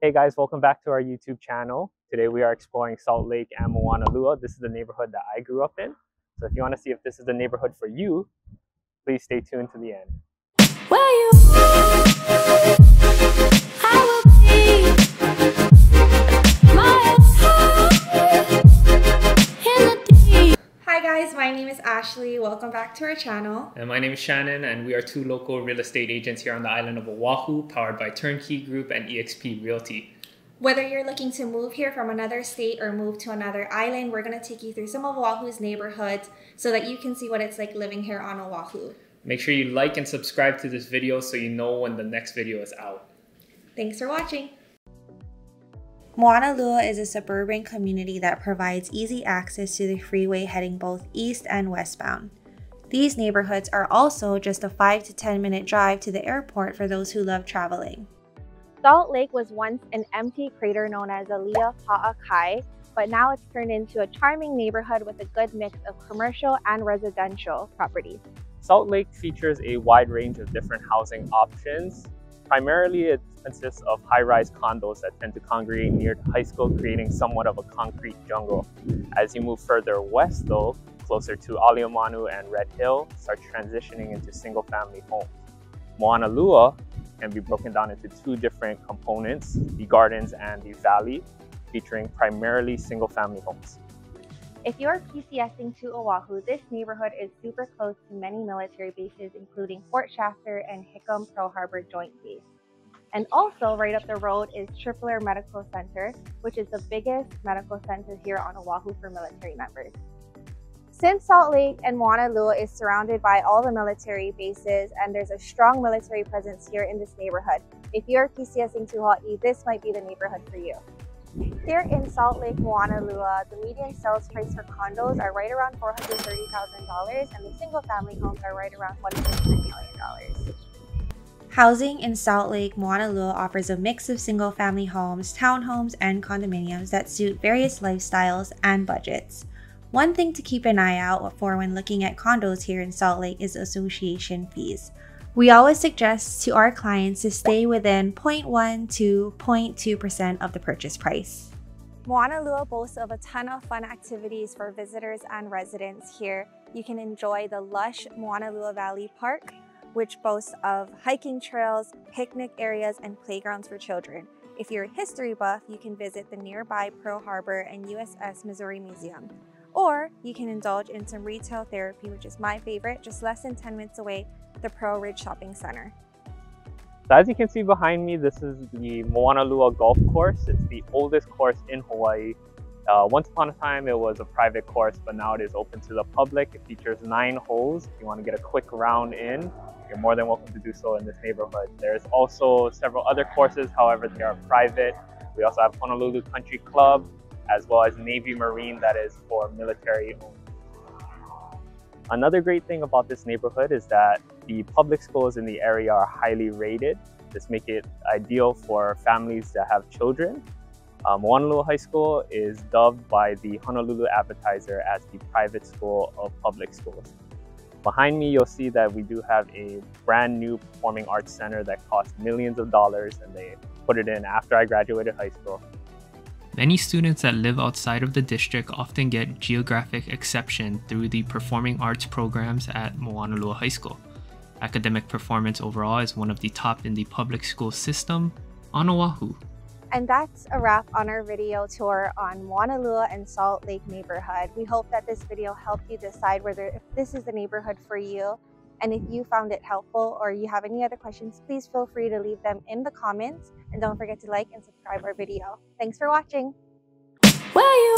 Hey guys, welcome back to our YouTube channel. Today we are exploring Salt Lake and Moanalua. This is the neighborhood that I grew up in. So if you want to see if this is the neighborhood for you, please stay tuned to the end. Ashley. Welcome back to our channel. And my name is Shannon, and we are two local real estate agents here on the island of Oahu, powered by Turnkey Group and eXp Realty. Whether you're looking to move here from another state or move to another island, we're going to take you through some of Oahu's neighborhoods so that you can see what it's like living here on Oahu. Make sure you like and subscribe to this video so you know when the next video is out. Thanks for watching. Moanalua is a suburban community that provides easy access to the freeway heading both east and westbound. These neighborhoods are also just a 5 to 10 minute drive to the airport for those who love traveling. Salt Lake was once an empty crater known as Alea Pa'akai, but now it's turned into a charming neighborhood with a good mix of commercial and residential properties. Salt Lake features a wide range of different housing options. Primarily, it consists of high-rise condos that tend to congregate near the high school, creating somewhat of a concrete jungle. As you move further west, though, closer to Aliamanu and Red Hill, start transitioning into single-family homes. Moanalua can be broken down into two different components, the gardens and the valley, featuring primarily single-family homes. If you're PCSing to Oahu, this neighborhood is super close to many military bases, including Fort Shafter and Hickam Pearl Harbor Joint Base. And also right up the road is Tripler Medical Center, which is the biggest medical center here on Oahu for military members. Since Salt Lake and Moanalua is surrounded by all the military bases and there's a strong military presence here in this neighborhood, if you're PCSing to Hawaii, this might be the neighborhood for you. Here in Salt Lake, Moanalua, the median sales price for condos are right around $430,000 and the single family homes are right around $1.9 million. Housing in Salt Lake, Moanalua offers a mix of single family homes, townhomes, and condominiums that suit various lifestyles and budgets. One thing to keep an eye out for when looking at condos here in Salt Lake is association fees. We always suggest to our clients to stay within 0.1 to 0.2% of the purchase price. Moanalua boasts of a ton of fun activities for visitors and residents here. You can enjoy the lush Moanalua Valley Park, which boasts of hiking trails, picnic areas, and playgrounds for children. If you're a history buff, you can visit the nearby Pearl Harbor and USS Missouri Museum. Or you can indulge in some retail therapy, which is my favorite, just less than 10 minutes away, the Pearlridge Shopping Center. So as you can see behind me, this is the Moana Moanalua Golf Course. It's the oldest course in Hawaii. Uh, once upon a time, it was a private course, but now it is open to the public. It features nine holes. If you want to get a quick round in, you're more than welcome to do so in this neighborhood. There's also several other courses, however, they are private. We also have Honolulu Country Club, as well as Navy Marine that is for military only. Another great thing about this neighborhood is that the public schools in the area are highly rated. This makes it ideal for families that have children. Um, Moanalua High School is dubbed by the Honolulu Advertiser as the private school of public schools. Behind me, you'll see that we do have a brand new performing arts center that cost millions of dollars and they put it in after I graduated high school. Many students that live outside of the district often get geographic exception through the performing arts programs at Moanalua High School. Academic performance overall is one of the top in the public school system on Oahu. And that's a wrap on our video tour on Moanalua and Salt Lake neighborhood. We hope that this video helped you decide whether if this is the neighborhood for you. And if you found it helpful or you have any other questions, please feel free to leave them in the comments. And don't forget to like and subscribe our video. Thanks for watching. You?